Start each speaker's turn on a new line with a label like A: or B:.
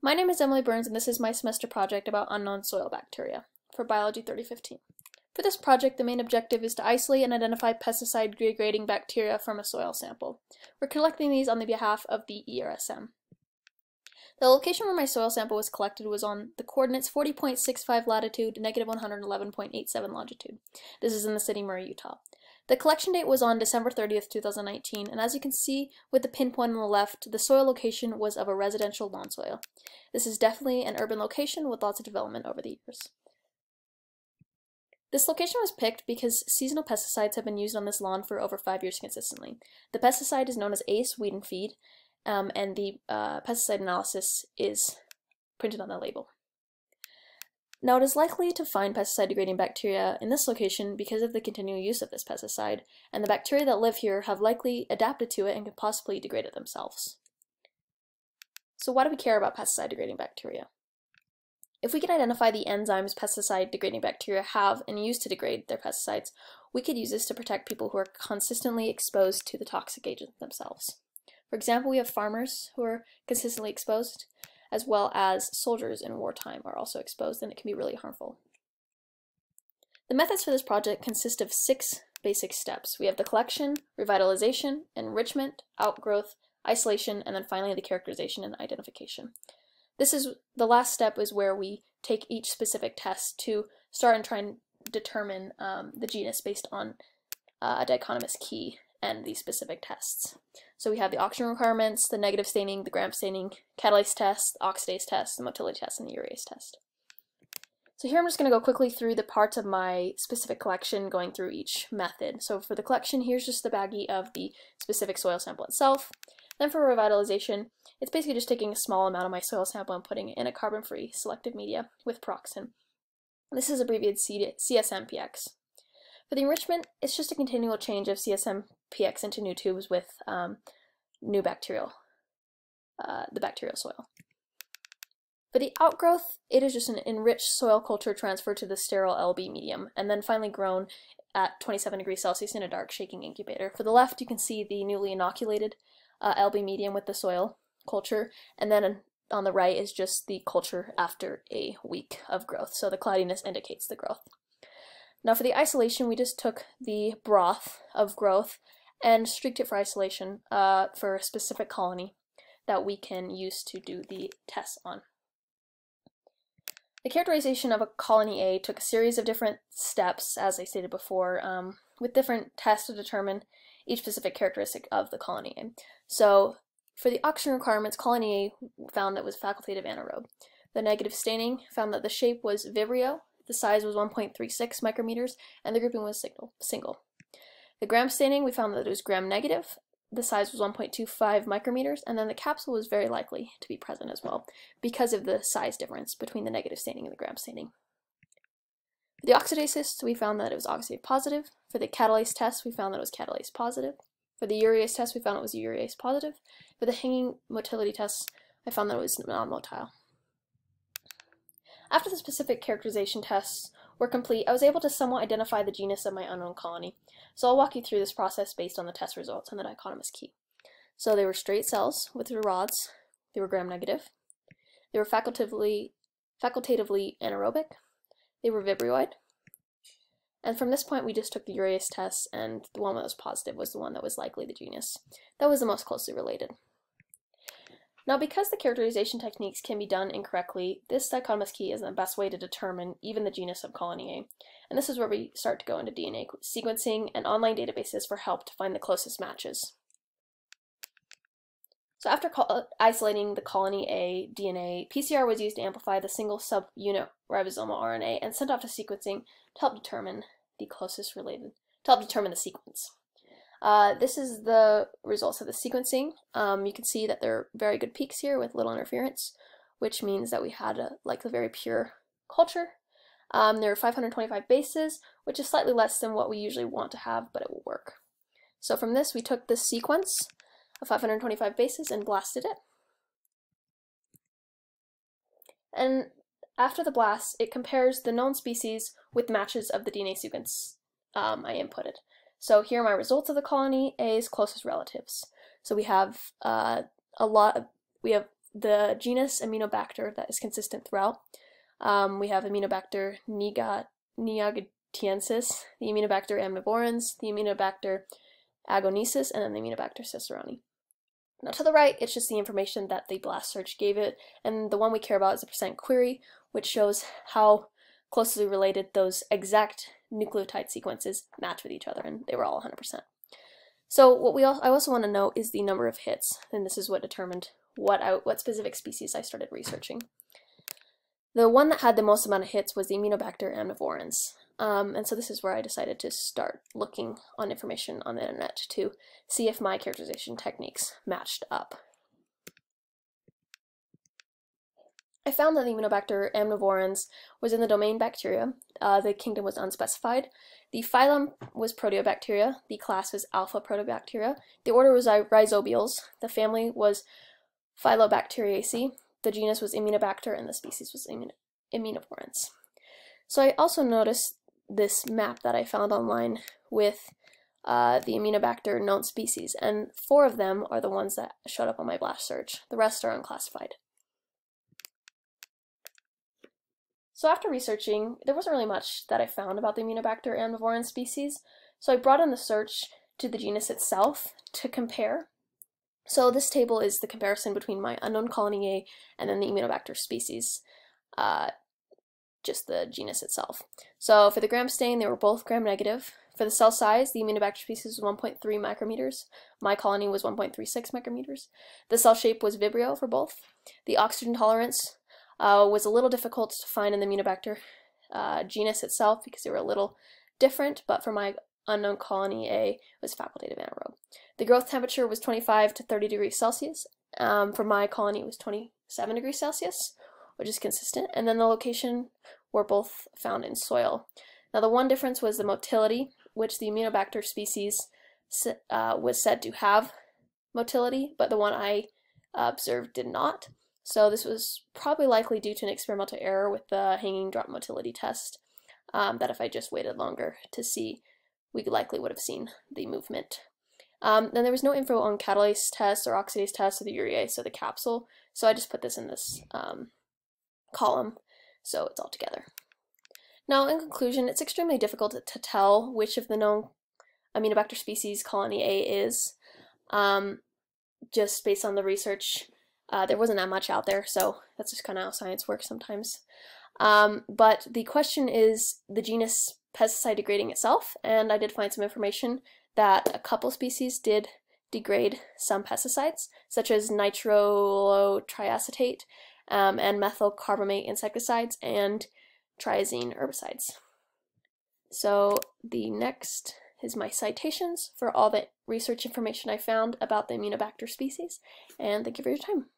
A: My name is Emily Burns and this is my semester project about unknown soil bacteria for Biology 3015. For this project, the main objective is to isolate and identify pesticide-degrading bacteria from a soil sample. We're collecting these on the behalf of the ERSM. The location where my soil sample was collected was on the coordinates 40.65 latitude, negative 111.87 longitude. This is in the city Murray, Utah. The collection date was on December 30th, 2019, and as you can see with the pinpoint on the left, the soil location was of a residential lawn soil. This is definitely an urban location with lots of development over the years. This location was picked because seasonal pesticides have been used on this lawn for over five years consistently. The pesticide is known as ACE weed and feed, um, and the uh, pesticide analysis is printed on the label. Now it is likely to find pesticide-degrading bacteria in this location because of the continual use of this pesticide, and the bacteria that live here have likely adapted to it and could possibly degrade it themselves. So why do we care about pesticide-degrading bacteria? If we can identify the enzymes pesticide-degrading bacteria have and use to degrade their pesticides, we could use this to protect people who are consistently exposed to the toxic agent themselves. For example, we have farmers who are consistently exposed, as well as soldiers in wartime are also exposed and it can be really harmful. The methods for this project consist of six basic steps. We have the collection, revitalization, enrichment, outgrowth, isolation, and then finally the characterization and identification. This is the last step is where we take each specific test to start and try and determine um, the genus based on uh, a dichotomous key and these specific tests. So we have the oxygen requirements, the negative staining, the gram staining, catalase test, oxidase test, the motility test, and the urease test. So here I'm just going to go quickly through the parts of my specific collection, going through each method. So for the collection, here's just the baggie of the specific soil sample itself. Then for revitalization, it's basically just taking a small amount of my soil sample and putting it in a carbon-free selective media with pyroxene. This is abbreviated CSMPX. For the enrichment, it's just a continual change of CSMPX into new tubes with um, new bacterial, uh, the bacterial soil. For the outgrowth, it is just an enriched soil culture transferred to the sterile LB medium, and then finally grown at 27 degrees Celsius in a dark shaking incubator. For the left, you can see the newly inoculated uh, LB medium with the soil culture, and then on the right is just the culture after a week of growth. So the cloudiness indicates the growth. Now for the isolation, we just took the broth of growth and streaked it for isolation uh, for a specific colony that we can use to do the tests on. The characterization of a colony A took a series of different steps, as I stated before, um, with different tests to determine each specific characteristic of the colony A. So for the oxygen requirements, colony A found that was facultative anaerobe. The negative staining found that the shape was vibrio, the size was 1.36 micrometers, and the grouping was single. The gram staining, we found that it was gram negative, the size was 1.25 micrometers, and then the capsule was very likely to be present as well, because of the size difference between the negative staining and the gram staining. For the oxidase test, we found that it was oxidase positive. For the catalase test, we found that it was catalase positive. For the urease test, we found it was urease positive. For the hanging motility test, I found that it was non-motile. After the specific characterization tests were complete, I was able to somewhat identify the genus of my unknown colony. So I'll walk you through this process based on the test results and the dichotomous key. So they were straight cells with their rods. They were gram-negative. They were facultatively, facultatively anaerobic. They were vibrioid. And from this point, we just took the urease test, and the one that was positive was the one that was likely the genus. That was the most closely related. Now, because the characterization techniques can be done incorrectly, this dichotomous key isn't the best way to determine even the genus of colony A. And this is where we start to go into DNA sequencing and online databases for help to find the closest matches. So after isolating the colony A DNA, PCR was used to amplify the single subunit ribosomal RNA and sent off to sequencing to help determine the closest related, to help determine the sequence. Uh, this is the results of the sequencing. Um, you can see that there are very good peaks here with little interference, which means that we had a, like a very pure culture. Um, there are 525 bases, which is slightly less than what we usually want to have, but it will work. So from this, we took this sequence of 525 bases and blasted it. And after the blast, it compares the known species with matches of the DNA sequence um, I inputted. So here are my results of the colony A's closest relatives. So we have uh, a lot of, we have the genus Aminobacter that is consistent throughout. Um, we have Aminobacter niga, the Aminobacter aminovorans, the Aminobacter aganoensis, and then the Aminobacter ciceronei. Now to the right, it's just the information that the blast search gave it, and the one we care about is the percent query, which shows how closely related those exact nucleotide sequences match with each other, and they were all 100%. So what we I also want to know is the number of hits, and this is what determined what I, what specific species I started researching. The one that had the most amount of hits was the Aminobacter aminovorans. Um, and so this is where I decided to start looking on information on the internet to see if my characterization techniques matched up. I found that the Aminobacter aminovorans was in the domain bacteria. Uh, the kingdom was unspecified. The phylum was Proteobacteria. The class was Alpha Proteobacteria. The order was Rhizobiales. The family was Phyllobacteriaceae. The genus was Aminobacter, and the species was Aminovorans. So I also noticed this map that I found online with uh, the Aminobacter known species, and four of them are the ones that showed up on my blast search. The rest are unclassified. So after researching, there wasn't really much that I found about the Aminobacter aminovoran species, so I brought in the search to the genus itself to compare. So this table is the comparison between my unknown colony A and then the Aminobacter species. Uh, just the genus itself. So for the gram stain, they were both gram-negative. For the cell size, the Aminobacter species was 1.3 micrometers. My colony was 1.36 micrometers. The cell shape was Vibrio for both. The oxygen tolerance uh, was a little difficult to find in the Aminobacter uh, genus itself because they were a little different, but for my unknown colony A, was facultative anaerobe. The growth temperature was 25 to 30 degrees Celsius. Um, for my colony, it was 27 degrees Celsius which is consistent, and then the location were both found in soil. Now the one difference was the motility, which the Aminobacter species uh, was said to have motility, but the one I observed did not. So this was probably likely due to an experimental error with the hanging drop motility test, um, that if I just waited longer to see, we likely would have seen the movement. Um, then there was no info on catalase tests or oxidase tests of the urease or the capsule, so I just put this in this um, column, so it's all together. Now, in conclusion, it's extremely difficult to tell which of the known Aminobacter species colony A is, um, just based on the research. Uh, there wasn't that much out there, so that's just kind of how science works sometimes. Um, but the question is the genus pesticide degrading itself, and I did find some information that a couple species did degrade some pesticides, such as nitrilotriacetate um, and methyl carbamate insecticides and triazine herbicides. So the next is my citations for all the research information I found about the Aminobacter species, and thank you for your time.